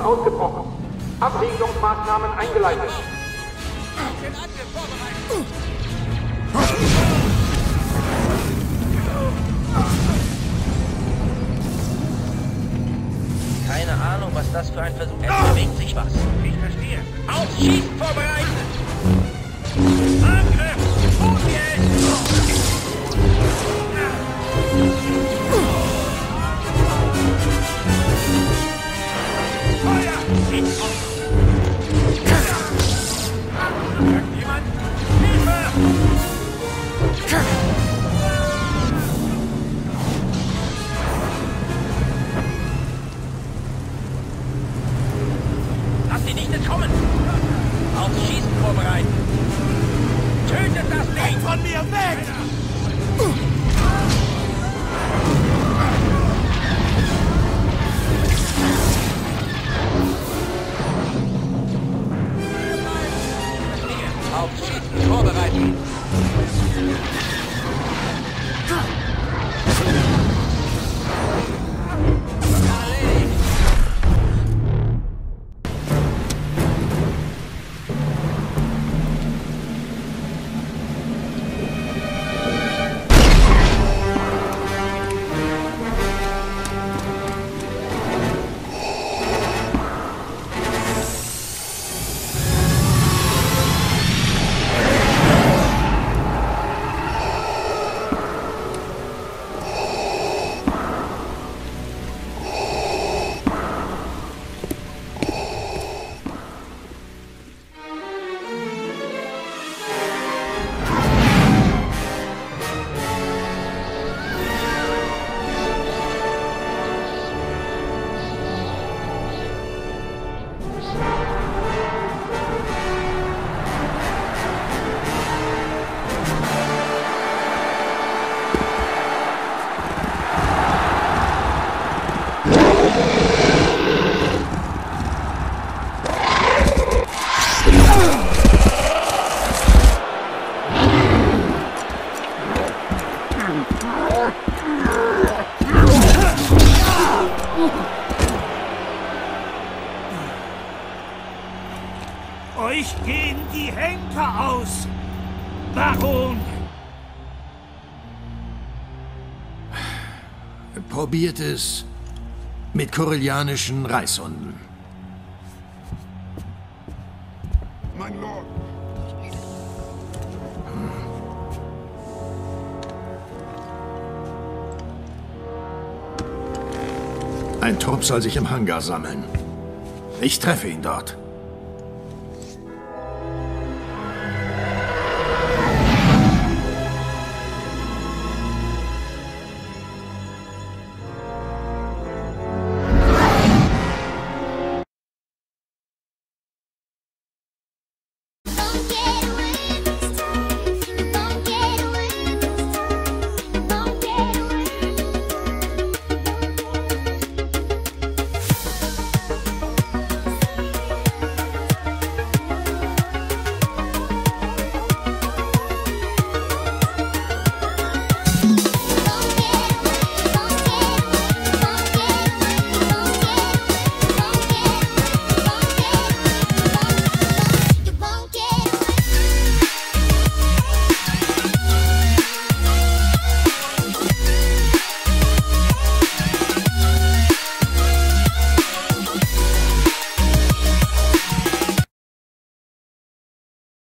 ausgebrochen. Abriegelungsmaßnahmen eingeleitet. Keine Ahnung, was das für ein Versuch ist. Bewegt sich was. Ich verstehe. Auf Schießen vorbereitet! Nicht entkommen! Auf Schießen vorbereiten. Tötet das Ding! Von mir weg! Auf Schießen vorbereiten. Euch gehen die Henker aus! Baron! Probiert es mit korellianischen Reishunden. Mein Lord. Ein Trupp soll sich im Hangar sammeln. Ich treffe ihn dort.